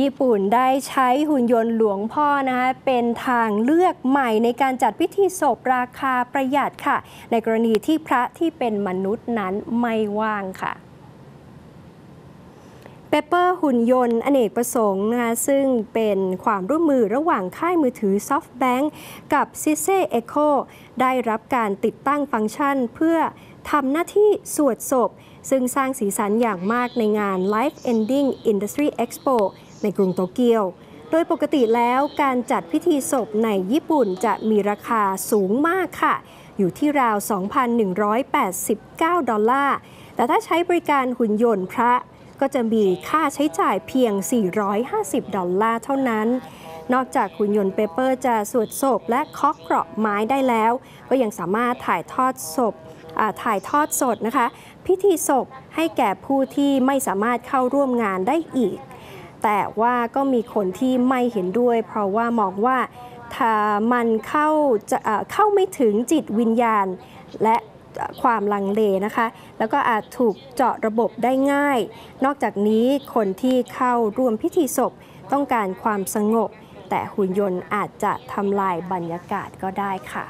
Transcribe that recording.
ญี่ปุ่นได้ใช้หุ่นยนต์หลวงพ่อนะคะเป็นทางเลือกใหม่ในการจัดพิธีศพราคาประหยัดค่ะ ในกรณีที่พระที่เป็นมนุษย์นั้นไม่ว่างค่ะเปเปอร์หุ่นยนต์อเนกประสงค์นะคะซึ่งเป็นความร่วมมือระหว่างค่ายมือถือ SoftBank กับ c i s e Echo ได้รับการติดตั้งฟังก์ชันเพื่อทำหน้าที่สวดศพ ซึ่งสร้างสีสันอย่างมากในงาน Life Ending Industry Expo ในกรุงโตเกียว โดยปกติแล้วการจัดพิธีศพในญี่ปุ่นจะมีราคาสูงมากค่ะ อยู่ที่ราว 2,189 ดอลลาร์ แต่ถ้าใช้บริการหุ่นยนต์พระก็จะมีค่าใช้จ่ายเพียง 450 ดอลลาร์เท่านั้น นอกจากหุ่นยนต์ Pepper จะสวดศพและเคาะเกราะไม้ได้แล้ว ก็ยังสามารถถ่ายทอดศพถ่ายทอดสดนะคะ พิธีศพให้แก่ผู้ที่ไม่สามารถเข้าร่วมงานได้อีก แต่ว่าก็มีคนที่ไม่เห็นด้วย เพราะว่ามองว่าถ้ามันเข้าจะเข้าไม่ถึงจิตวิญญาณ และความลังเลนะคะ แล้วก็อาจถูกเจาะระบบได้ง่าย นอกจากนี้คนที่เข้าร่วมพิธีศพต้องการความสงบ แต่หุ่นยนต์อาจจะทำลายบรรยากาศก็ได้ค่ะ